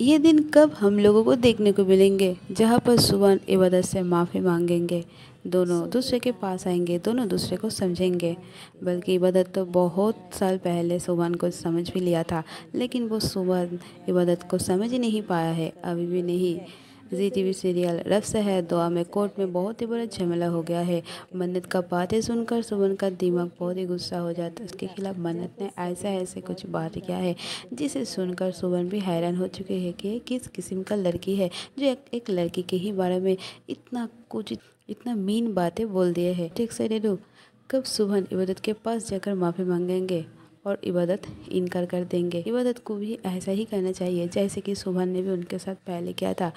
ये दिन कब हम लोगों को देखने को मिलेंगे? जहाँ पर सुबह इबादत से माफ़ी मांगेंगे, दोनों दूसरे के पास आएँगे, दोनों दूसरे को समझेंगे। बल्कि इबादत तो बहुत साल पहले सुबह को समझ भी लिया था, लेकिन वो सुबह इबादत को समझ ही नहीं पाया है, अभी भी नहीं। जी टी वी सीरियल रफ है। दुआ में कोर्ट में बहुत ही बड़ा झमेला हो गया है। मन्नत का बातें सुनकर सुबन का दिमाग बहुत ही गुस्सा हो जाता है। उसके खिलाफ मन्नत ने ऐसा ऐसे कुछ बात किया है जिसे सुनकर सुबन भी हैरान हो चुके हैं कि किस किस्म का लड़की है जो एक, एक लड़की के ही बारे में इतना कुछ इतना मीन बातें बोल दिए है। ठीक से रेडू कब सुबह इबादत के पास जाकर माफ़ी मांगेंगे और इबादत इनकार कर देंगे? इबादत को भी ऐसा ही करना चाहिए जैसे कि सुबह ने भी उनके साथ पहले किया था।